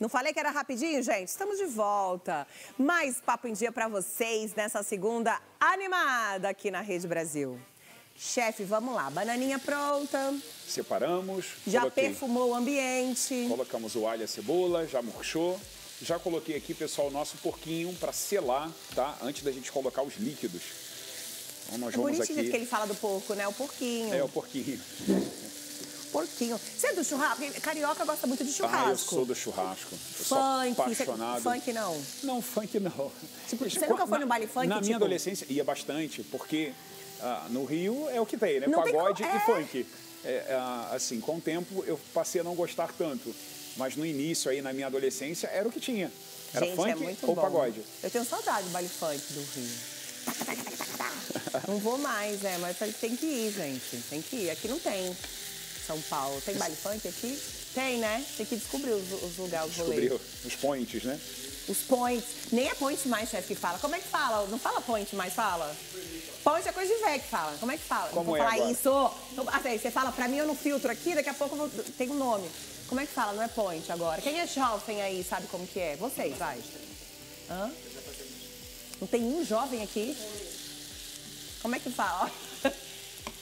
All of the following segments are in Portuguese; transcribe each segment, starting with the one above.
Não falei que era rapidinho, gente? Estamos de volta. Mais Papo em Dia para vocês nessa segunda animada aqui na Rede Brasil. Chefe, vamos lá. Bananinha pronta. Separamos. Já coloquei- perfumou o ambiente. Colocamos o alho e a cebola, já murchou. Já coloquei aqui, pessoal, o nosso porquinho para selar, tá? Antes da gente colocar os líquidos. Então nós É vamos bonitinho aqui. que ele fala do porco, né? O porquinho. É o porquinho. Porquinho. Você é do churrasco? Carioca gosta muito de churrasco. Ah, eu sou do churrasco. Eu sou Funk. Você- apaixonado. Funk não. Não, funk não. Tipo, você nunca foi na- no baile funk, Na tipo? minha adolescência ia bastante, porque ah, no Rio é o que tem, né? Não tem Pagode como- e é. funk. É, ah, assim, com o tempo eu passei a não gostar tanto. Mas no início aí, na minha adolescência, era o que tinha. Era Gente, funk é ou bom. pagode. Eu tenho saudade do baile funk do Rio. Não vou mais, é, mas tem que ir, gente. Tem que ir. Aqui não tem. São Paulo. Tem baile funk aqui? Tem, né? Tem que descobrir os, os lugares, os rolês. Descobriu os points, né? Os points. Nem é point mais, chefe, que fala. Como é que fala? Não fala point mais, fala? Point é coisa de velho que fala. Como é que fala? Como Não vou é falar agora? isso. Assim, você fala pra mim, eu não filtro aqui, daqui a pouco eu vou- tem um nome. Como é que fala? Não é point agora. Quem é jovem aí, sabe como que é? Vocês, vai. Hã? Não tem nenhum jovem aqui? Como é que fala?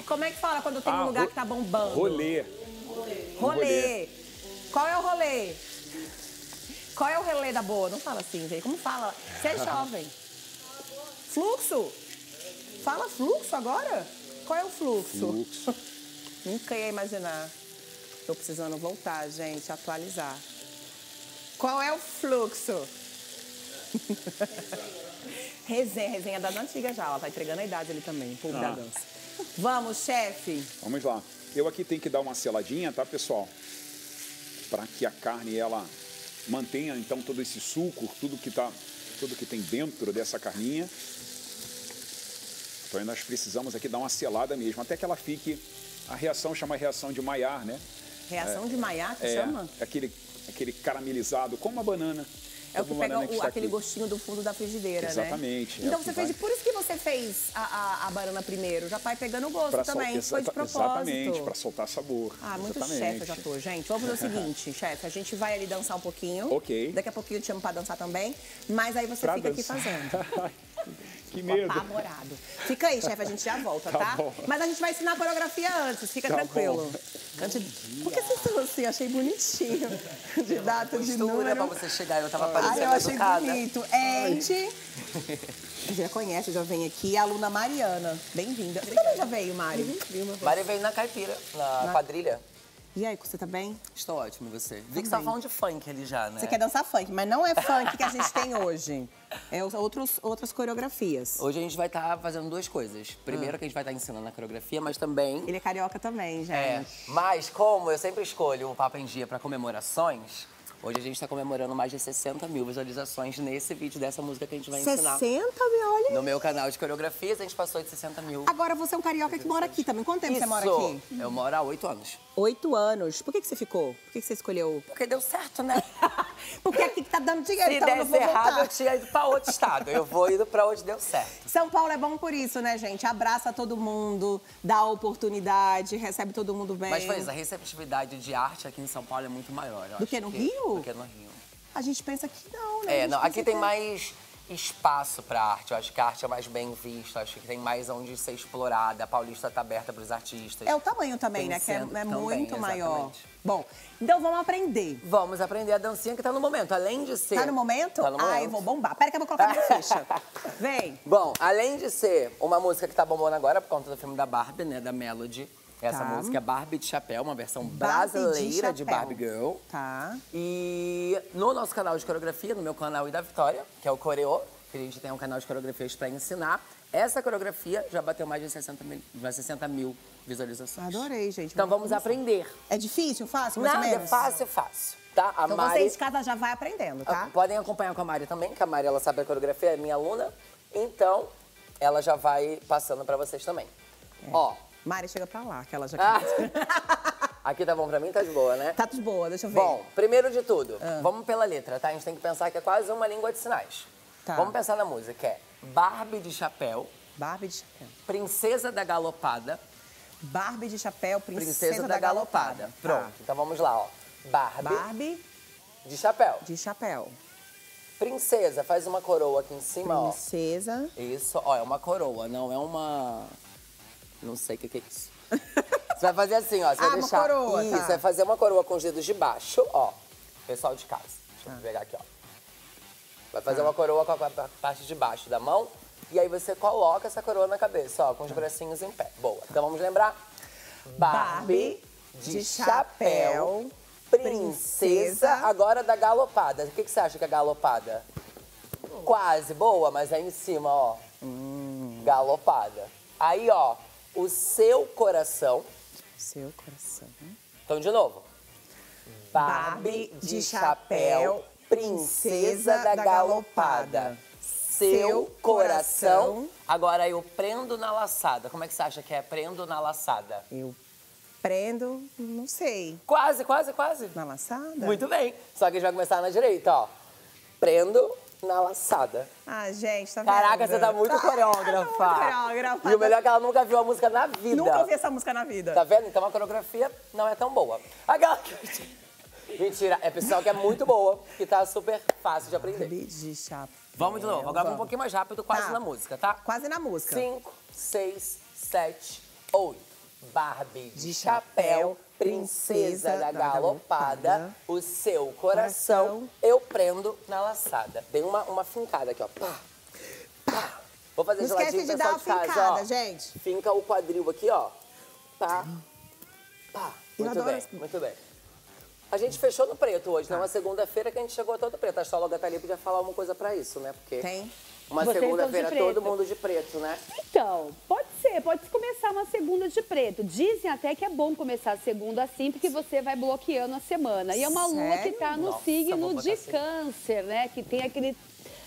Como é que fala quando tem um Ah, lugar ro- que tá bombando? Rolê. Rolê. rolê. Qual é o rolê? Qual é o rolê da boa? Não fala assim, gente. Como fala? Você é jovem. Fluxo? Fala fluxo agora? Qual é o fluxo? Fluxo. Nunca ia imaginar. Tô precisando voltar, gente, atualizar. Qual é o fluxo? resenha, resenha das antigas já, ela tá entregando a idade ali também, o povo da Ah. dança. Vamos, chefe. Vamos lá. Eu aqui tenho que dar uma seladinha, tá, pessoal? Para que a carne ela mantenha então todo esse suco, tudo que tá, tudo que tem dentro dessa carninha. Então nós precisamos aqui dar uma selada mesmo, até que ela fique a reação chama reação de Maillard, né? Reação de Maillard, que É chama? aquele aquele caramelizado como a banana. É o que pega o- aquele aqui. gostinho do fundo da frigideira, Exatamente, é né? Então que você fez, vai. por isso que você fez a, a, a banana primeiro, já vai pegando o gosto Pra sol- também, foi de propósito. Exatamente, para soltar sabor. Ah, muito exatamente. chefe eu já tô, gente. Vamos fazer o seguinte, chefe, a gente vai ali dançar um pouquinho. Ok. Daqui a pouquinho eu te chamo pra dançar também, mas aí você Pra fica dançar. aqui fazendo. que medo. apavorado. Fica aí, chefe, a gente já volta, Tá tá? Mas a gente vai ensinar a coreografia antes, fica Tá tranquilo. Cante... Por que vocês estão assim? Achei bonitinho. De data, de número. pra você chegar, eu tava Ai, parecendo eu achei educada. bonito. Você já conhece, já vem aqui. A aluna Mariana. Bem-vinda. Você também já veio, Mari? Vez. Mari veio na caipira, na, quadrilha. E aí, você tá bem? Estou ótimo, e você? Vi que Também. você tava falando de funk ali já, né? Você quer dançar funk, mas não é funk que a gente tem hoje. É os- outros, outras coreografias. Hoje a gente vai estar fazendo duas coisas. Primeiro que a gente vai estar ensinando a coreografia, mas também... Ele é carioca também, gente. É, mas como eu sempre escolho o Papo em Dia para comemorações, hoje a gente está comemorando mais de 60 mil visualizações nesse vídeo dessa música que a gente vai ensinar. 60 mil, olha No meu canal de coreografias, a gente passou de 60 mil. Agora você é um carioca que mora aqui também. Quanto tempo você mora aqui? Eu moro há oito anos. Oito anos. Por que, que você ficou? Por que, que você escolheu? Porque deu certo, né? Porque aqui que tá dando dinheiro, Se então eu não vou errado, voltar. eu tinha ido para outro estado. Eu vou indo para onde deu certo. São Paulo é bom por isso, né, gente? Abraça todo mundo, dá oportunidade, recebe todo mundo bem. Mas, Faz, a receptividade de arte aqui em São Paulo é muito maior. eu Do que no Rio? Do que no Rio. A gente pensa que não, né? É, não, aqui tem que- mais espaço para arte. Eu acho que a arte é mais bem vista. Acho que tem mais onde ser explorada. A Paulista tá aberta para os artistas. É o tamanho também, Tem né? Que é, é também, muito maior. exatamente. Bom, então vamos aprender. Vamos aprender a dancinha que tá no momento. Além de ser. Tá no momento? Tá no momento. Ai, eu vou bombar. Pera que eu vou colocar minha ficha. Vem. Bom, além de ser uma música que tá bombando agora por conta do filme da Barbie, né? Da Melody. Essa Tá. música é Barbie de Chapéu, uma versão Barbie de brasileira de, chapéu. Barbie Girl. Tá. E no nosso canal de coreografia, no meu canal e da Vitória, que é o Coreô, que a gente tem um canal de coreografias para ensinar, essa coreografia já bateu mais de 60 mil, mais de 60 mil visualizações. Adorei, gente. Então vamos aprender. É difícil, fácil, mais Nada é fácil, fácil. Tá? A Então Mari, você de casa já vai aprendendo, tá? Ah, Podem acompanhar com a Mari também, que a Mari ela sabe a coreografia, é minha aluna. Então, ela já vai passando para vocês também. Ó, Mari, chega pra lá, que ela já... Ah. aqui tá bom pra mim, tá de boa, né? Tá tudo boa, deixa eu ver. Bom, primeiro de tudo, Ah. vamos pela letra, tá? A gente tem que pensar que é quase uma língua de sinais. Tá. Vamos pensar na música, é Barbie de chapéu, Barbie de chapéu. Princesa da Galopada, Barbie de chapéu, princesa, Princesa da Galopada. Pronto, Tá. então vamos lá, ó. Barbie, Barbie de chapéu. de chapéu. Princesa, faz uma coroa aqui em cima, ó. Princesa. Isso, ó, é uma coroa, não é uma. Não sei o que, que é isso. Você vai fazer assim, ó. Você Ah, vai uma deixar. coroa, Isso, tá. vai fazer uma coroa com os dedos de baixo, ó. Pessoal de casa. Deixa eu pegar aqui, ó. Vai fazer Tá. uma coroa com a pa- parte de baixo da mão. E aí você coloca essa coroa na cabeça, ó, com os bracinhos em pé. Boa. Então vamos lembrar? Barbie, de, de chapéu, chapéu, princesa, princesa. agora da galopada. O que, que você acha que é galopada? Quase, boa, mas aí em cima, ó. Galopada. Aí, ó, o seu coração. Seu coração. Então, de novo. Barbie de chapéu, princesa da galopada. Seu coração. Agora eu prendo na laçada. Como é que você acha que é prendo na laçada? Eu prendo, não sei, Quase, quase, quase. na laçada? Muito bem. Só que a gente vai começar na direita, ó. Prendo na laçada. Ah, gente, tá vendo? Caraca, você tá muito coreógrafa. Muito coreógrafa. E o melhor é que ela nunca viu a música na vida. Nunca ouvi essa música na vida. Tá vendo? Então a coreografia não é tão boa. Aquela... Mentira, é pessoal que é muito boa, que tá super fácil de aprender. De chapéu. Vamos de novo, agora vamos um pouquinho mais rápido, quase Tá. na música, tá? Quase na música. Cinco, seis, sete, oito. Barbie de De chapéu, chapéu, princesa da princesa da galopada, o seu coração, coração. eu prendo na laçada. Dei uma, uma fincada aqui, ó. Pá, pá. Vou fazer Não geladinho esquece de pessoal dar uma casa, fincada, ó. gente. Finca o quadril aqui, ó. Pá, pá. Eu Muito bem, esse- muito bem. A gente fechou no preto hoje, né? Uma segunda-feira que a gente chegou todo preto. A astróloga tá ali podia falar uma coisa pra isso, né? Porque Tem. uma segunda-feira todo mundo de preto, né? Então, pode pode começar uma segunda de preto. Dizem até que é bom começar a segunda assim, porque você vai bloqueando a semana. E é uma lua que Sério? tá no Nossa, signo de assim. câncer, né? Que tem aquele,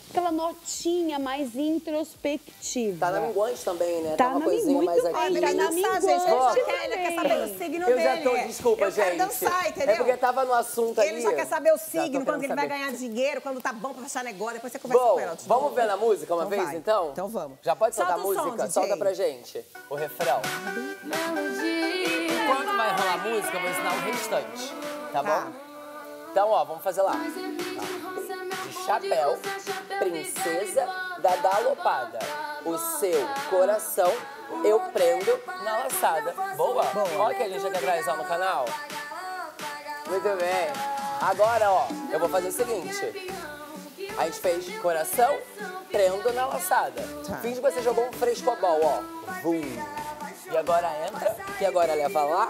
aquela notinha mais introspectiva. Tá na minguante também, né? Tá uma na coisinha minguante mais aqui. bem, Ele tá quer na dançar, gente. Ele minguante quer, ele saber o signo Eu dele. já tô, desculpa, eu gente. quero dançar, entendeu? É porque tava no assunto Ele ali. só quer saber o signo, quando ele vai saber. ganhar dinheiro, quando tá bom pra fechar negócio. Depois você conversa Bom, com ela. vamos ver na música uma Então vez, vai. então? Então vamos. Já pode soltar Solta a som, música? DJ. Solta pra gente o refrão. Enquanto vai rolar a música, eu vou ensinar o restante, tá, Tá. bom? Então, ó, vamos fazer lá. Chapéu, princesa da galopada. O seu coração eu prendo na laçada. Boa? Boa. Olha que a gente aqui atrás ó, no canal. Muito bem. Agora, ó, eu vou fazer o seguinte. A gente fez coração, prendo na laçada. Tá. Finge que você jogou um frescobol, ó. Vum. E agora entra, e agora leva lá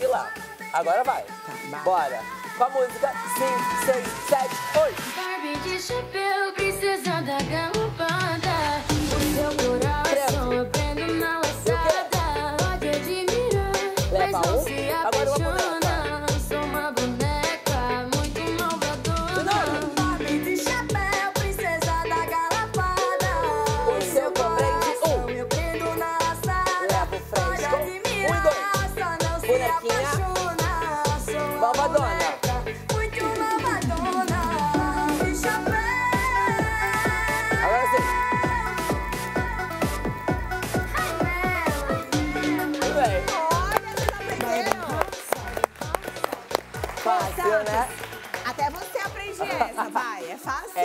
e lá. Agora vai. vai. Bora. Com a música 5, 6, 7, 8. Barbie de chapéu, princesa da galopada.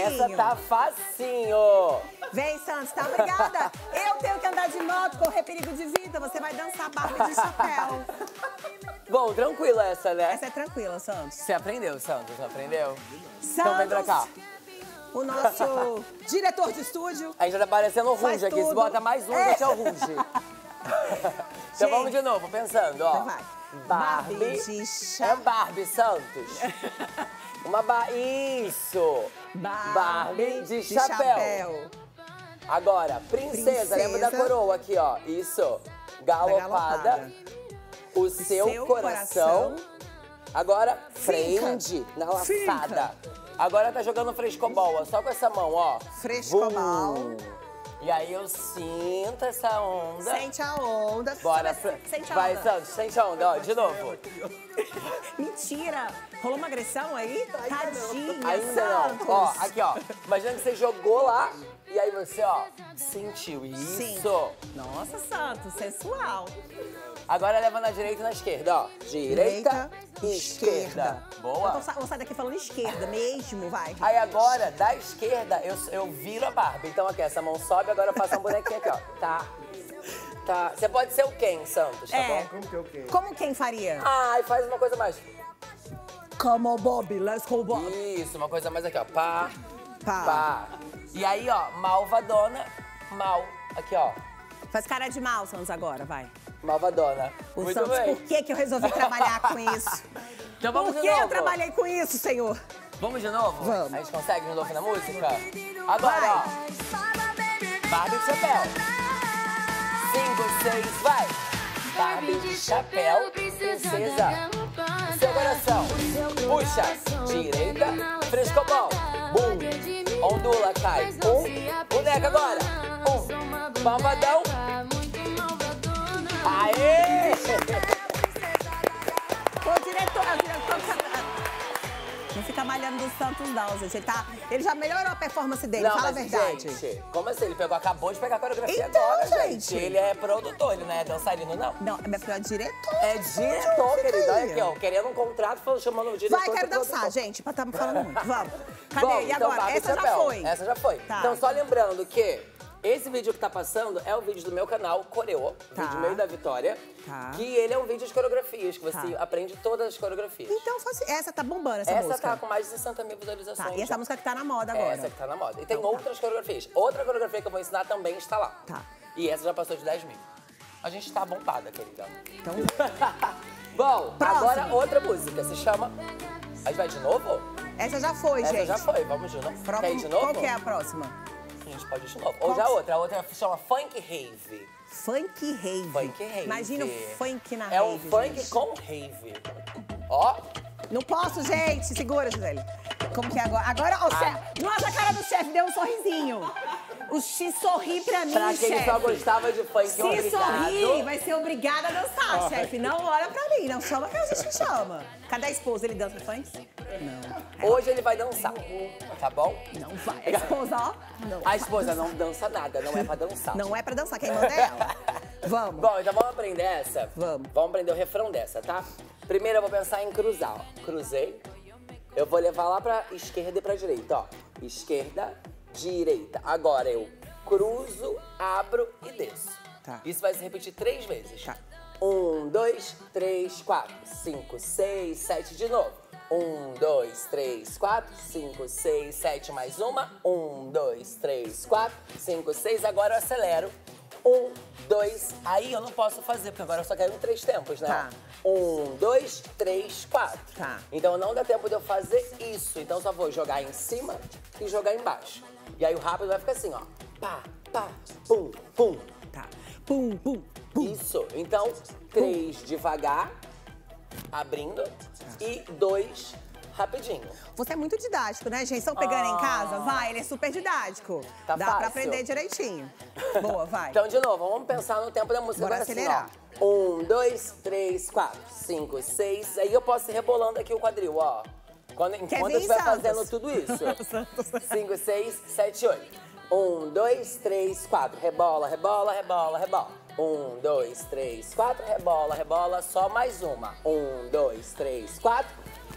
Essa tá facinho. Vem, Santos, tá? Obrigada. Eu tenho que andar de moto, correr perigo de vida. Você vai dançar Barbie de chapéu. Bom, tranquila essa, né? Essa é tranquila, Santos. Você aprendeu, Santos? Aprendeu? Santos, Então vem pra cá. o nosso diretor de estúdio. A gente tá parecendo o Ruge aqui. Se bota mais um, É. deixa o Ruge. então vamos de novo, pensando, ó. Então vai. Barbie, Barbie de É chapéu. Barbie, Santos. Uma ba... Isso. Barbie de chapéu. Agora, princesa, lembra da Princesa. coroa aqui, ó. Isso. Galopada. galopada. O seu, seu coração. coração. Agora, prende na laçada. Fica. Agora tá jogando frescobol, ó. Só com essa mão, ó. Frescobol. Vum. E aí eu sinto essa onda. Sente a onda. Bora, Sabe, Sente a vai, onda. Santos, sente a onda, ó, de novo. Mentira. Rolou uma agressão aí? Tadinha, Ainda Santos. não. Ó, aqui, ó. Imagina que você jogou lá e aí você, ó, sentiu. Isso. Sim. Nossa, Santos, sensual. Agora leva na direita e na esquerda, ó. Direita, Direita, esquerda. esquerda. Boa. Sa- vou sair daqui falando esquerda mesmo, vai. Aí agora, da esquerda, eu, eu viro a barba. Então aqui, essa mão sobe, agora eu faço uma bonequinha aqui, ó. Tá. Tá. Você pode ser o Ken, Santos, tá É. bom? Como que é o quê? Como quem faria? Ai, faz uma coisa mais. Come on, Bob, let's go, Bob. Isso, uma coisa mais aqui, ó. Pá, Pá. pá. E aí, ó, malvadona, mal. Aqui, ó. Faz cara de mal, Santos, agora, vai. Malvadona. O Muito Santos, bem. por que, que eu resolvi trabalhar com isso? Então vamos por que eu trabalhei com isso, senhor? Vamos de novo? Vamos. A gente consegue de novo na música? Agora, ó. Barbie de chapéu. Cinco, seis, vai. Barbie de chapéu, princesa. Seu coração. Puxa, direita, frescobol. Bum. Ondula, cai. Um. Boneca agora. Um. Malvadão. Não fica malhando do Santos, não, gente. Ele, tá... ele já melhorou a performance dele, fala a mas, verdade. gente, como assim? Ele pegou, acabou de pegar a coreografia Então, agora, gente. gente. Ele é produtor, ele não é dançarino, não. Não, minha filha é diretor. É diretor, querido. Olha aqui, ó. Querendo um contrato, falou- chamando o diretor. Vai, quero dançar, produtor. gente, pra tá me falando muito. Vamos. Cadê? Bom, e então, agora? Essa já foi. Essa já foi. Tá. Então, só lembrando que esse vídeo que tá passando é o vídeo do meu canal, Coreô, Tá. vídeo meio da Vitória. Tá. Que ele é um vídeo de coreografias, que você Tá. aprende todas as coreografias. Então, essa tá bombando, essa, essa música. tá com mais de 60 mil visualizações. Tá, e essa já. música que tá na moda agora. Essa que tá na moda. E tem Então tá. outras coreografias. Outra coreografia que eu vou ensinar também está lá. Tá. E essa já passou de 10 mil. A gente tá bombada, querida. Então, Bom, Próximo. agora outra música. Se chama... A gente vai de novo? essa já foi, Essa gente. já foi. Vamos de novo. Prova- Quer de novo? Qual que é a próxima? A gente pode ir de novo. Ou já outra. A outra chama Funk Rave. Funk rave. Funk Rave. Imagina o funk na É rave, um funk gente. com rave. Ó, Não posso, gente. Segura, Gisele. Como que é agora? Agora, ó, o chefe. Nossa, a cara do chefe deu um sorrisinho. O X sorri pra mim, pra quem chefe. só gostava de funk, Se obrigado. sorrir, vai ser obrigada a dançar, chefe. Não olha pra mim, não chama que a gente chama. Cadê a esposa? Ele dança funk? Não. Hoje ele vai dançar, tá bom? Não vai. A esposa, ó. Não. A esposa não dança nada, não é pra dançar. Não é pra dançar, quem manda é ela. Vamos. Bom, então vamos aprender essa? Vamos. Vamos aprender o refrão dessa, tá? Primeiro eu vou pensar em cruzar, ó. Cruzei. Eu vou levar lá pra esquerda e pra direita, ó. Esquerda, direita. Agora eu cruzo, abro e desço. Tá. Isso vai se repetir três vezes. Tá. Um, dois, três, quatro, cinco, seis, sete, de novo. Um, dois, três, quatro, cinco, seis, sete, mais uma. Um, dois, três, quatro, cinco, seis. Agora eu acelero. Um, dois. Aí eu não posso fazer, porque agora eu só quero em três tempos, né? Tá. Um, dois, três, quatro. Tá. Então não dá tempo de eu fazer isso. Então só vou jogar em cima e jogar embaixo. E aí o rápido vai ficar assim, ó. Pá, pá, pum, pum. Tá. Pum, pum, pum. Isso. Então, três devagar, abrindo, e dois rapidinho. Você é muito didático, né, gente? Estão pegando em casa? Vai, ele é super didático. Ah. Tá Dá pra fácil. aprender direitinho. Boa, vai. Então, de novo, vamos pensar no tempo da música. Bora Agora assim, acelerar. ó. Um, dois, três, quatro, cinco, seis. Aí eu posso ir rebolando aqui o quadril, ó. Quando, enquanto estiver Santos? fazendo tudo isso. Santos. Cinco, seis, sete, oito. Um, dois, três, quatro. Rebola, rebola, rebola, rebola. Um, dois, três, quatro. Rebola, rebola. Só mais uma. Um, dois, três, quatro.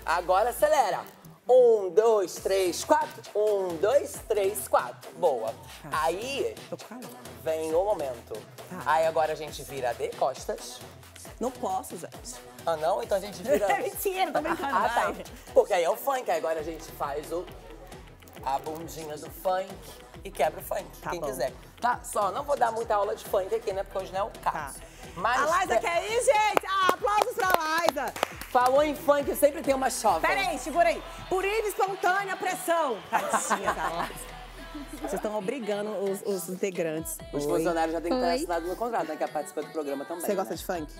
Agora acelera. Um, dois, três, quatro. Um, dois, três, quatro. Boa. Aí com calor. vem o momento. Tá. Aí agora a gente vira de costas. Não posso, gente. Ah, não? Então a gente vira. Mentira, tô brincando. Ah, tá. vai. Porque aí é o funk. Aí agora a gente faz o. A bundinha do funk e quebra o funk, Tá quem bom. quiser. Tá? Só não vou dar muita aula de funk aqui, né? Porque hoje não é o Tá. caso. Mas. A Liza quer ir, gente? Ah, aplausos pra Liza. Falou em funk, sempre tem uma chove. Pera aí, segura aí. Por livre, espontânea pressão. Tadinha da Liza. Vocês estão obrigando os, os integrantes. Os Oi. funcionários já têm que estar Oi. assinado no contrato, né? Que participa do programa também. Você gosta né? de funk?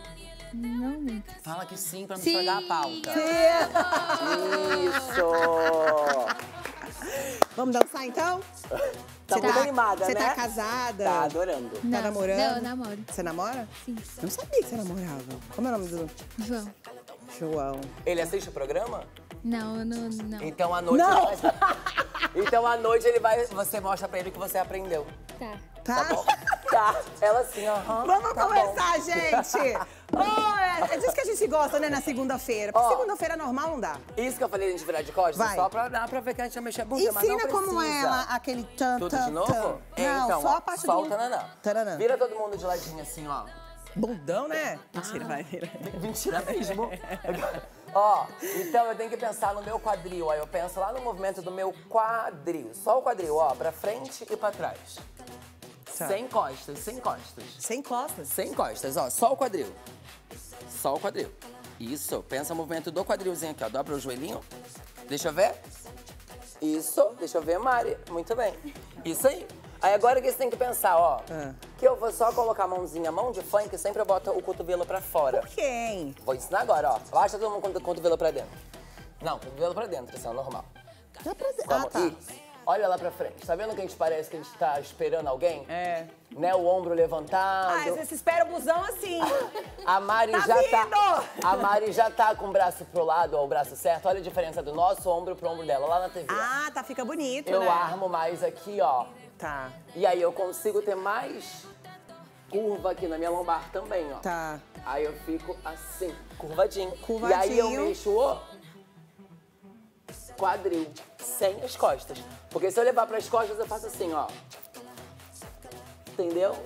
Não muito. Fala que sim, pra não Sim. estragar a pauta. Isso! Vamos dançar então? Tá Você muito animada, Você né? tá casada? Tá adorando. Não, namorando? Não, eu namoro. Você namora? Sim. Eu não sabia que você namorava. Como é o nome do João. João? Ele assiste o programa? Não, eu não. não. Então à noite. Não! vai- Então à noite ele vai. Você mostra pra ele o que você aprendeu. Tá. Tá? Tá? Ela assim, aham. Vamos tá bom. começar, gente! Oh, é, é disso que a gente gosta, né, na segunda-feira. Porque Ó. segunda-feira normal não dá. Isso que eu falei de virar de costas, Vai. só pra dar pra ver que a gente vai mexer a bunda, mas não Ensina como é ela, aquele tan, Tudo de novo? tan. É, Não, então, só ó, a parte só o do... tananã. Tananã. Vira todo mundo de ladinho assim, ó. Bundão, né? Mentira, vai, vira. Mentira mesmo. Ó, então eu tenho que pensar no meu quadril. Aí eu penso lá no movimento do meu quadril. Só o quadril, ó, pra frente e pra trás. Tá. Sem costas, sem costas. Sem costas. Sem costas, ó, só o quadril. Só o quadril. Isso, pensa no movimento do quadrilzinho aqui, ó. Dobra o joelhinho. Deixa eu ver. Isso, deixa eu ver, Mari. Muito bem. Isso aí. Aí agora que você tem que pensar, ó. Ah. Eu vou só colocar a mãozinha, mão de funk, sempre eu boto o cotovelo pra fora. Por quê, hein? Vou ensinar agora, ó. Baixa todo mundo com o cotovelo pra dentro. Não, cotovelo pra dentro, isso é normal. Dá pra... A Ah, tá. Isso. Olha lá pra frente. Tá vendo que a gente parece que a gente tá esperando alguém? É. Né? O ombro levantado. Ah, você espera o busão assim. A Mari Tá já tá. vindo! A Mari já tá com o braço pro lado, ó, o braço certo. Olha a diferença do nosso ombro pro ombro dela, lá na TV. Ah, tá, fica bonito, eu né? armo mais aqui, ó. Tá, E aí eu consigo ter mais curva aqui na minha lombar também, ó. tá. Aí eu fico assim, curvadinho. Curvadinho. E aí eu mexo o quadril, sem as costas. Porque se eu levar pras costas, eu faço assim, ó. Entendeu?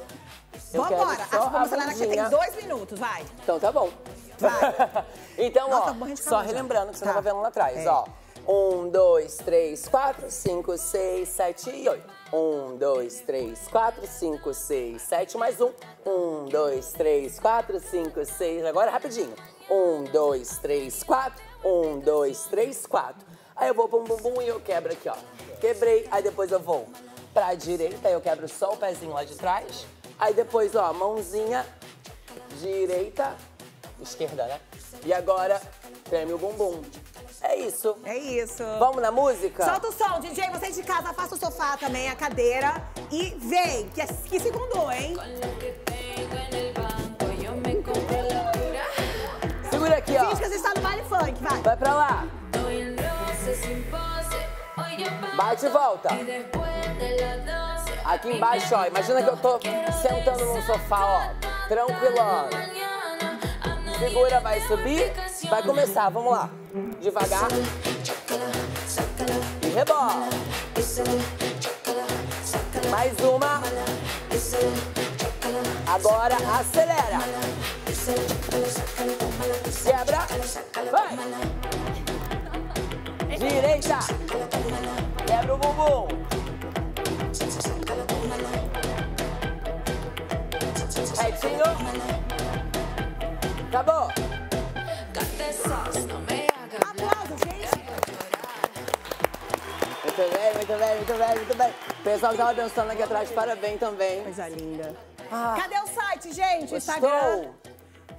Eu Vambora. só a você tem dois minutos, vai. Então tá bom. Vai. então, Nossa, ó, tá só relembrando que você Tá. tava vendo lá atrás, É. ó. Um, dois, três, quatro, cinco, seis, sete e oito. Um, dois, três, quatro, cinco, seis, sete, mais um. Um, dois, três, quatro, cinco, seis. Agora rapidinho. Um, dois, três, quatro. Um, dois, três, quatro. Aí eu vou bum, bum, bum e eu quebro aqui, ó. Quebrei, aí depois eu vou pra direita, aí eu quebro só o pezinho lá de trás. Aí depois, ó, mãozinha direita, esquerda, né? E agora, treme o bumbum. É isso. É isso. Vamos na música? Solta o som, DJ. Você de casa, faça o sofá também, a cadeira. E vem, que, é, que segundou, hein? Segura aqui, ó. Finge que a gente tá no baile funk, vai. Vai pra lá. Bate e volta. y después de las 12. Aqui embaixo, ó. Imagina que eu tô sentando no sofá, ó. Tranquilão. Segura, vai subir. Vai começar, vamos lá. Devagar. E rebola. Mais uma. Agora acelera. Quebra. Vai. Direita. Quebra o bumbum. Retinho. Acabou. Muito bem, muito bem, muito bem, muito bem. O pessoal que tava dançando aqui atrás, parabéns também. Coisa linda. Ah, Cadê o site, gente? O Gostou? Instagram.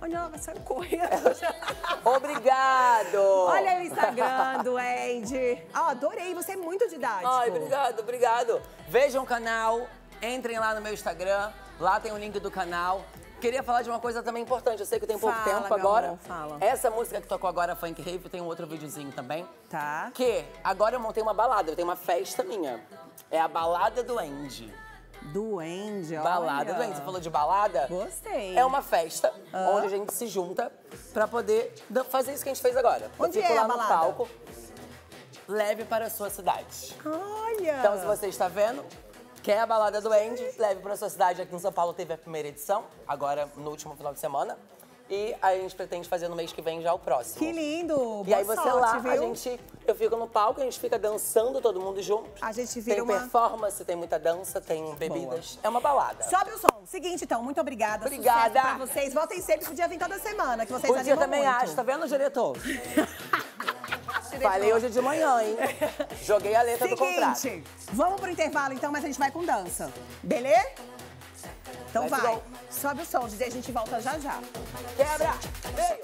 Olha, ela vai sair correndo. Obrigado! Olha o Instagram do Andy. Ó, adorei, você é muito didático. Ai, obrigado, obrigado. Vejam o canal, entrem lá no meu Instagram, lá tem o link do canal. Queria falar de uma coisa também importante, eu sei que tem pouco Fala, tempo meu agora. fala. Essa música que tocou agora, Funk Rave, tem um outro videozinho também. Tá. Que agora eu montei uma balada, eu tenho uma festa minha. É a Balada do Andy. Do Andy, olha. Balada do Andy. Você falou de balada? Gostei. É uma festa onde a gente se junta pra poder fazer isso que a gente fez agora. Onde eu fico é lá a no balada? palco. Leve para a sua cidade. Olha. Então, se você está vendo, quer a balada do Andy, leve para a sua cidade. Aqui em São Paulo teve a primeira edição, agora no último final de semana. E a gente pretende fazer no mês que vem já o próximo. Que lindo. E Boa aí você sorte, lá, viu? a gente, eu fico no palco, a gente fica dançando todo mundo junto. A gente vira tem uma- performance, tem muita dança, tem bebidas. É uma balada. Sobe o som. Seguinte, então, muito obrigada. Obrigada. Sucesso pra vocês. Voltem sempre, podia vir toda semana, que vocês Podia animam também muito. acho, tá vendo, diretor? Falei hoje de manhã, hein? Joguei a letra Seguinte, do contrato. Vamos pro intervalo então, mas a gente vai com dança. Beleza? Então vai. vai. Sobe o som, DJ, a gente volta já já. Quebra! Veio!